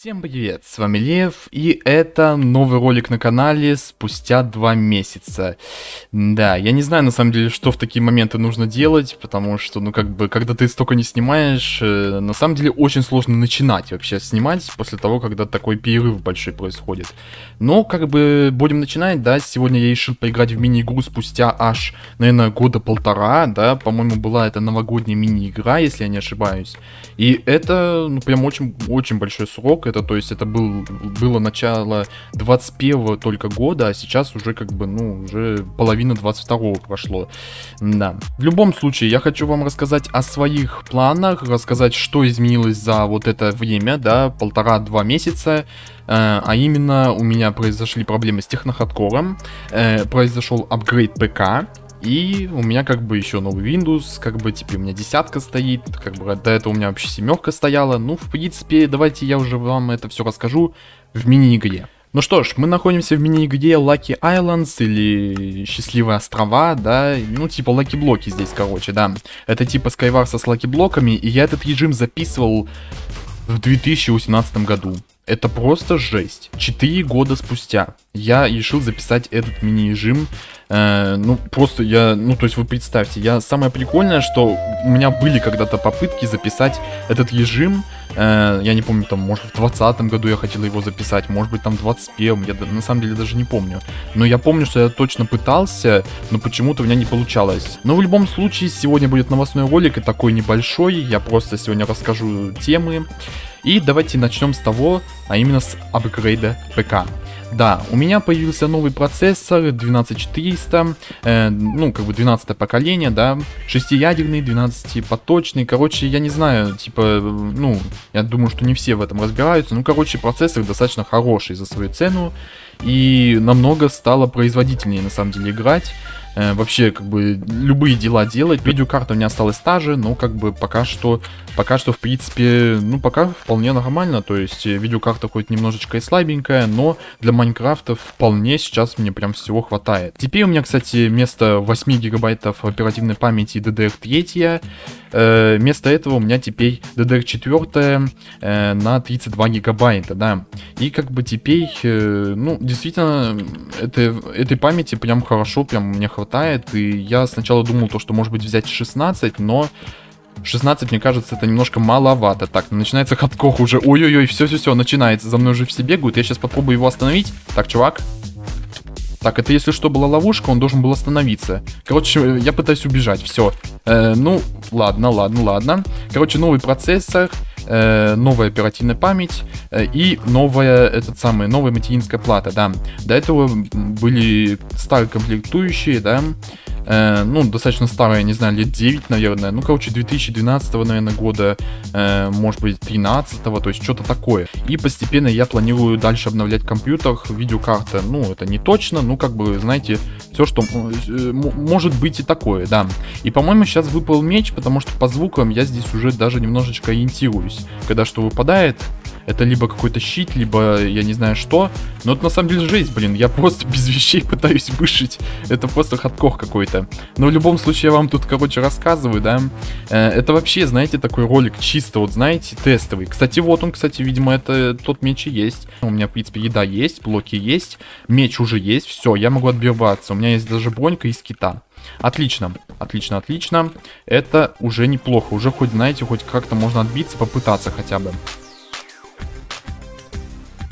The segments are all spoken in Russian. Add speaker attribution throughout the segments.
Speaker 1: Всем привет, с вами Лев, и это новый ролик на канале спустя два месяца. Да, я не знаю на самом деле, что в такие моменты нужно делать, потому что, ну как бы, когда ты столько не снимаешь, э, на самом деле очень сложно начинать вообще снимать после того, когда такой перерыв большой происходит. Но, как бы, будем начинать, да, сегодня я решил поиграть в мини-игру спустя аж, наверное, года полтора, да, по-моему, была это новогодняя мини-игра, если я не ошибаюсь. И это, ну, прям очень-очень большой срок, это, то есть это был, было начало 21 только года, а сейчас уже как бы, ну, уже половина 22 прошло. Да. В любом случае, я хочу вам рассказать о своих планах, рассказать, что изменилось за вот это время, да, полтора-два месяца, э, а именно у меня произошли проблемы с техноходкором, э, произошел апгрейд ПК, и у меня как бы еще новый Windows, как бы теперь у меня десятка стоит, как бы до этого у меня вообще семерка стояла. Ну, в принципе, давайте я уже вам это все расскажу в мини-игре. Ну что ж, мы находимся в мини-игре Lucky Islands или Счастливые острова, да, ну типа Lucky Блоки здесь, короче, да. Это типа Skywars с Lucky Блоками, и я этот режим записывал в 2018 году. Это просто жесть. Четыре года спустя я решил записать этот мини-режим. Э, ну, просто я... Ну, то есть вы представьте, я... Самое прикольное, что у меня были когда-то попытки записать этот режим. Э, я не помню, там, может, в 2020 году я хотел его записать, может быть, там, в 21 я на самом деле даже не помню. Но я помню, что я точно пытался, но почему-то у меня не получалось. Но в любом случае, сегодня будет новостной ролик, и такой небольшой. Я просто сегодня расскажу темы. И давайте начнем с того, а именно с апгрейда ПК. Да, у меня появился новый процессор 12400, э, ну, как бы 12 поколение, да, шестиядерный, 12-поточный, короче, я не знаю, типа, ну, я думаю, что не все в этом разбираются, ну, короче, процессор достаточно хороший за свою цену, и намного стало производительнее, на самом деле, играть, э, вообще, как бы, любые дела делать. Видеокарта у меня осталась та же, но, как бы, пока что, пока что, в принципе, ну, пока вполне нормально. То есть, э, видеокарта хоть немножечко и слабенькая, но для Майнкрафта вполне сейчас мне прям всего хватает. Теперь у меня, кстати, вместо 8 гигабайтов оперативной памяти DDR3, э, вместо этого у меня теперь DDR4 э, на 32 гигабайта, да. И, как бы, теперь, э, ну, действительно, это, этой памяти прям хорошо, прям мне хватает и я сначала думал то, что может быть взять 16, но 16, мне кажется, это немножко маловато. Так, начинается хардкор уже. Ой-ой-ой, все-все-все, начинается. За мной уже все бегают. Я сейчас попробую его остановить. Так, чувак. Так, это если что была ловушка, он должен был остановиться. Короче, я пытаюсь убежать, все. Э, ну, ладно, ладно, ладно. Короче, новый процессор, э, новая оперативная память э, и новая, этот самый, новая материнская плата, да. До этого были старые комплектующие, да, э, ну, достаточно старая, не знаю, лет 9, наверное, ну, короче, 2012, наверное, года, э, может быть, 13 то есть что-то такое. И постепенно я планирую дальше обновлять компьютер, видеокарта, ну, это не точно, ну, как бы, знаете, все, что э, может быть и такое, да. И, по-моему, сейчас выпал меч, потому что по звукам я здесь уже даже немножечко ориентируюсь. Когда что выпадает, это либо какой-то щит, либо я не знаю что. Но это на самом деле жесть, блин. Я просто без вещей пытаюсь выжить. Это просто хардкор какой-то. Но в любом случае я вам тут, короче, рассказываю, да. Э, это вообще, знаете, такой ролик чисто, вот знаете, тестовый. Кстати, вот он, кстати, видимо, это тот меч и есть. У меня, в принципе, еда есть, блоки есть, меч уже есть. Все, я могу отбиваться. У меня есть даже бронька из кита. Отлично, отлично, отлично. Это уже неплохо. Уже хоть, знаете, хоть как-то можно отбиться, попытаться хотя бы.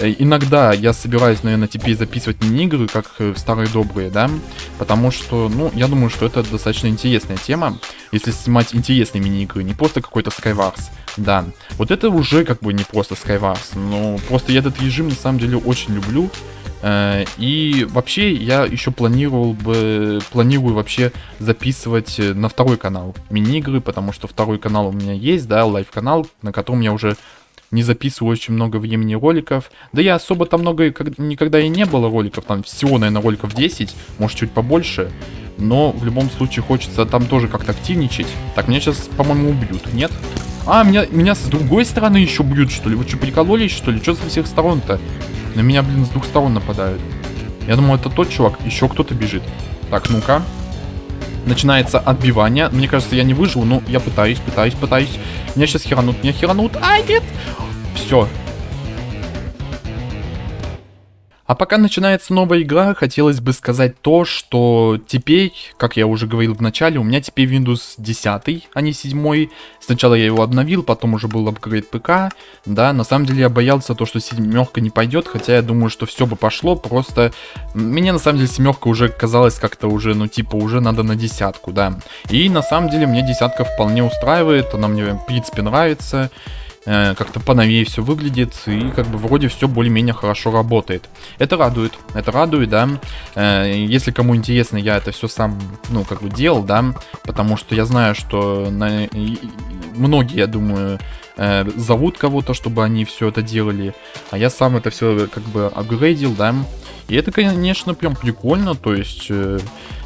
Speaker 1: Э, иногда я собираюсь, наверное, теперь записывать мини-игры, как э, старые добрые, да, потому что, ну, я думаю, что это достаточно интересная тема, если снимать интересные мини-игры, не просто какой-то Skywars, да. Вот это уже как бы не просто Skywars, но просто я этот режим на самом деле очень люблю, э, и вообще я еще планировал бы, планирую вообще записывать на второй канал мини-игры, потому что второй канал у меня есть, да, live-канал, на котором я уже не записываю очень много времени роликов. Да я особо там много никогда и не было роликов, там всего, наверное, роликов 10, может чуть побольше. Но в любом случае хочется там тоже как-то активничать. Так, меня сейчас, по-моему, убьют, нет? А, меня, меня с другой стороны еще бьют, что ли? Вы что, прикололись, что ли? Что со всех сторон-то? На меня, блин, с двух сторон нападают. Я думаю, это тот чувак. Еще кто-то бежит. Так, ну-ка. Начинается отбивание. Мне кажется, я не выжил, но я пытаюсь, пытаюсь, пытаюсь. Меня сейчас херанут, меня херанут. Ай, нет! Все. А пока начинается новая игра, хотелось бы сказать то, что теперь, как я уже говорил в начале, у меня теперь Windows 10, а не 7. Сначала я его обновил, потом уже был апгрейд ПК. Да, на самом деле я боялся то, что семерка не пойдет, хотя я думаю, что все бы пошло, просто мне на самом деле семерка уже казалась как-то уже, ну типа уже надо на десятку, да. И на самом деле мне десятка вполне устраивает, она мне в принципе нравится. Э, как-то поновее все выглядит, и как бы вроде все более-менее хорошо работает. Это радует, это радует, да. Э, если кому интересно, я это все сам, ну, как бы делал, да, потому что я знаю, что на... многие, я думаю, э, зовут кого-то, чтобы они все это делали, а я сам это все как бы апгрейдил, да. И это, конечно, прям прикольно, то есть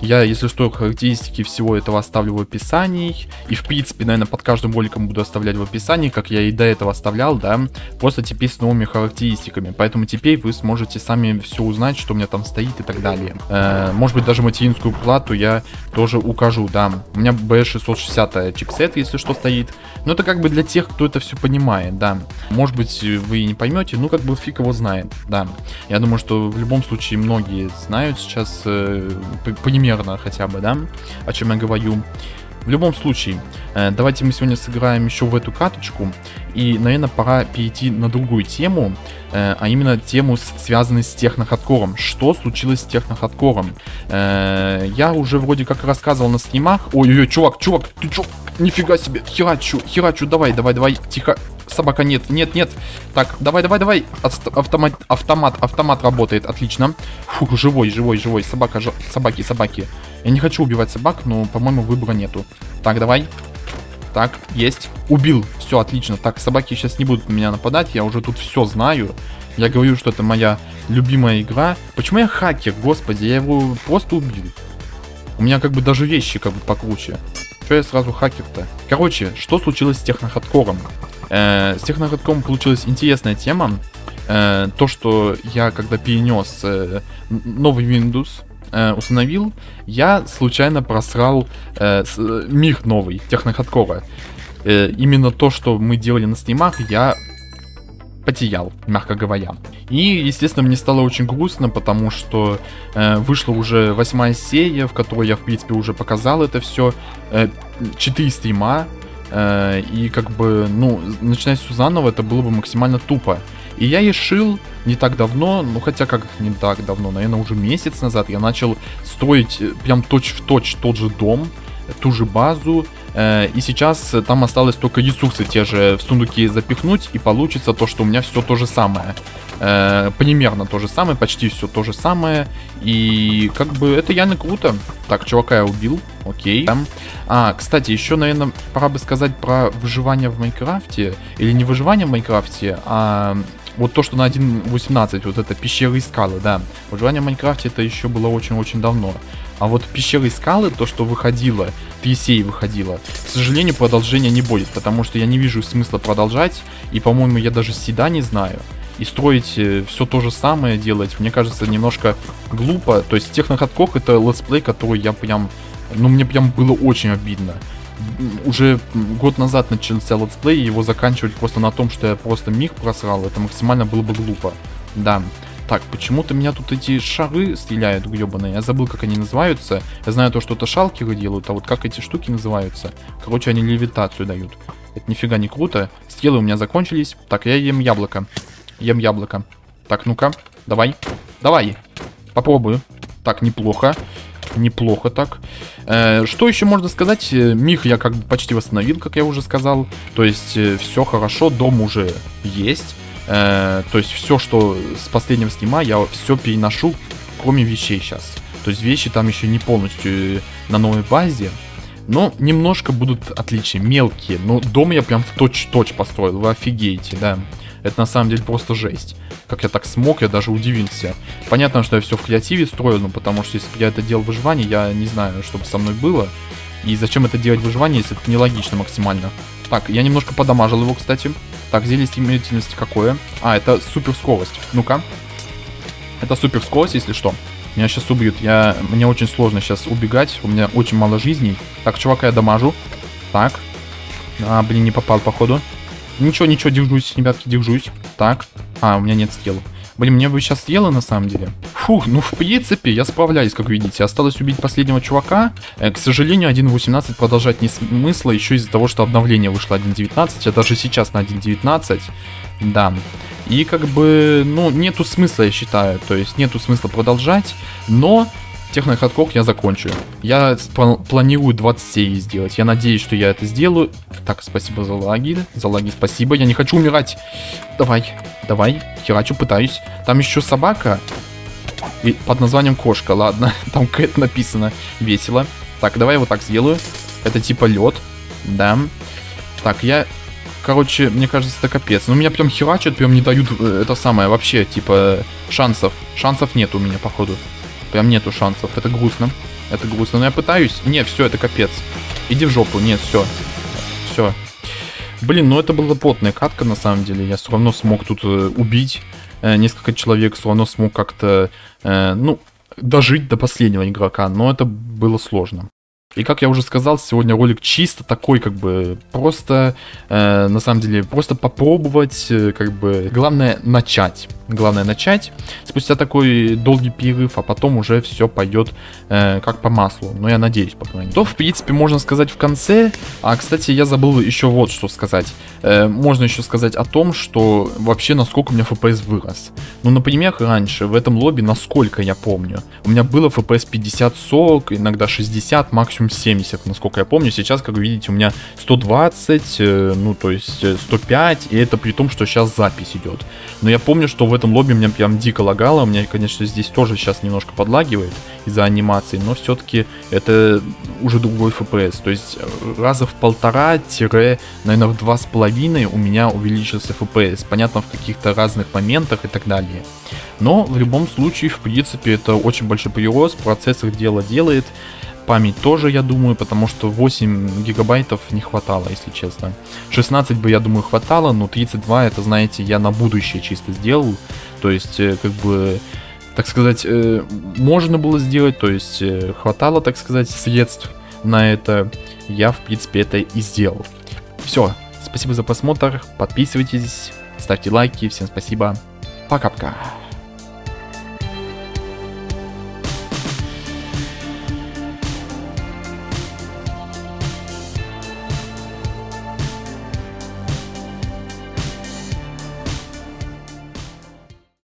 Speaker 1: я, если что, характеристики всего этого оставлю в описании. И, в принципе, наверное, под каждым роликом буду оставлять в описании, как я и до этого оставлял, да. Просто теперь с новыми характеристиками. Поэтому теперь вы сможете сами все узнать, что у меня там стоит и так далее. Э, может быть, даже материнскую плату я тоже укажу, да. У меня B660 чипсет, если что, стоит. Но это как бы для тех, кто это все понимает, да. Может быть, вы не поймете, ну как бы фиг его знает, да. Я думаю, что в любом случае многие знают сейчас, э, пример примерно хотя бы, да, о чем я говорю. В любом случае, э, давайте мы сегодня сыграем еще в эту каточку. И, наверное, пора перейти на другую тему, э, а именно тему, связанную с техноходкором. Что случилось с техноходкором? Э, я уже вроде как рассказывал на стримах. Ой-ой-ой, чувак, чувак, ты чё? Нифига себе, херачу, херачу, давай, давай, давай, тихо, собака, нет, нет, нет. Так, давай, давай, давай. Автомат, автомат, автомат работает, отлично. Фух, живой, живой, живой. Собака, ж... собаки, собаки. Я не хочу убивать собак, но, по-моему, выбора нету. Так, давай. Так, есть. Убил. Все, отлично. Так, собаки сейчас не будут на меня нападать. Я уже тут все знаю. Я говорю, что это моя любимая игра. Почему я хакер, господи? Я его просто убил. У меня как бы даже вещи как бы покруче. Что я сразу хакер-то? Короче, что случилось с техноходкором? Э, с техноходком получилась интересная тема. Э, то, что я когда перенес э, новый Windows, э, установил, я случайно просрал э, э, мир новый техноходкора. Э, именно то, что мы делали на стримах, я потерял, мягко говоря. И, естественно, мне стало очень грустно, потому что э, вышла уже восьмая серия, в которой я, в принципе, уже показал это все. Э, 4 стрима, Э, и как бы, ну, начинать все заново, это было бы максимально тупо. И я решил не так давно, ну хотя как не так давно, наверное, уже месяц назад я начал строить э, прям точь-в-точь тот же дом, ту же базу, э, и сейчас там осталось только ресурсы те же в сундуки запихнуть, и получится то, что у меня все то же самое. Э, примерно то же самое, почти все то же самое, и как бы это реально круто. Так, чувака я убил, окей. А, кстати, еще, наверное, пора бы сказать про выживание в Майнкрафте, или не выживание в Майнкрафте, а вот то, что на 1.18, вот это пещеры и скалы, да. Выживание в Майнкрафте это еще было очень-очень давно. А вот пещеры и скалы, то, что выходило, PSA выходило, к сожалению, продолжения не будет, потому что я не вижу смысла продолжать, и, по-моему, я даже seed а не знаю. И строить э, все то же самое делать, мне кажется, немножко глупо. То есть Техно-Хардкор это let's play, который я прям, ну мне прям было очень обидно. Уже год назад начался let's play, его заканчивать просто на том, что я просто мир просрал, это максимально было бы глупо. Да. Так, почему-то меня тут эти шары стреляют гребаные. Я забыл, как они называются. Я знаю то, что это шалкеры делают, а вот как эти штуки называются? Короче, они левитацию дают. Это нифига не круто. Стрелы у меня закончились. Так, я ем яблоко. Ем яблоко. Так, ну-ка. Давай. Давай. Попробую. Так, неплохо. Неплохо так. Э, что еще можно сказать? Э, Мих я как бы почти восстановил, как я уже сказал. То есть э, все хорошо, дом уже есть. Э, то есть все, что с последнего снима, я все переношу, кроме вещей сейчас. То есть вещи там еще не полностью э, на новой базе. Но немножко будут отличия, мелкие. Но дом я прям в точь-точь построил, вы офигеете, да. Это на самом деле просто жесть. Как я так смог, я даже удивился. Понятно, что я все в креативе строил, но потому что если бы я это делал в выживании, я не знаю, что бы со мной было. И зачем это делать в выживании, если это нелогично максимально. Так, я немножко подамажил его, кстати. Так, зелье стремительности какое? А, это супер скорость. Ну-ка. Это супер скорость, если что. Меня сейчас убьют. Я... Мне очень сложно сейчас убегать. У меня очень мало жизней. Так, чувака я дамажу. Так. А, блин, не попал, походу. Ничего, ничего, держусь, ребятки, держусь. Так. А, у меня нет скилл. Блин, мне бы сейчас съело на самом деле. Фух, ну в принципе я справляюсь, как видите. Осталось убить последнего чувака. Э, к сожалению, 1.18 продолжать не смысла, еще из-за того, что обновление вышло 1.19, а даже сейчас на 1.19. Да. И как бы, ну, нету смысла, я считаю. То есть нету смысла продолжать. Но техноходкок я закончу. Я планирую 20 серий сделать. Я надеюсь, что я это сделаю. Так, спасибо за лаги. За лаги спасибо. Я не хочу умирать. Давай, давай. Херачу, пытаюсь. Там еще собака. И под названием кошка, ладно. Там Кэт написано. Весело. Так, давай вот так сделаю. Это типа лед. Да. Так, я... Короче, мне кажется, это капец. Ну, меня прям херачат, прям не дают э, это самое вообще, типа, шансов. Шансов нет у меня, походу. Прям нету шансов. Это грустно. Это грустно. Но я пытаюсь. Нет, все, это капец. Иди в жопу. Нет, все. Все. Блин, ну это была потная катка на самом деле. Я все равно смог тут э, убить э, несколько человек. Все равно смог как-то, э, ну, дожить до последнего игрока. Но это было сложно. И как я уже сказал, сегодня ролик чисто такой, как бы, просто, э, на самом деле, просто попробовать, э, как бы, главное начать. Главное начать, спустя такой долгий перерыв, а потом уже все пойдет э, как по маслу. Но я надеюсь, по крайней мере. То, в принципе, можно сказать в конце. А, кстати, я забыл еще вот что сказать. Э, можно еще сказать о том, что вообще насколько у меня FPS вырос. Ну, например, раньше в этом лобби, насколько я помню, у меня было FPS 50-40, иногда 60, максимум 70, насколько я помню. Сейчас, как вы видите, у меня 120, э, ну, то есть 105, э, и это при том, что сейчас запись идет. Но я помню, что в этом лобби меня прям дико лагало. У меня, конечно, здесь тоже сейчас немножко подлагивает из-за анимации, но все-таки это уже другой FPS. То есть э, раза в полтора-наверное, в два с половиной у меня увеличился FPS. Понятно, в каких-то разных моментах и так далее. Но в любом случае, в принципе, это очень большой прирост, процессор дело делает память тоже, я думаю, потому что 8 гигабайтов не хватало, если честно. 16 бы, я думаю, хватало, но 32, это, знаете, я на будущее чисто сделал. То есть, э, как бы, так сказать, э, можно было сделать, то есть, э, хватало, так сказать, средств на это. Я, в принципе, это и сделал. Все, спасибо за просмотр, подписывайтесь, ставьте лайки, всем спасибо, пока-пока.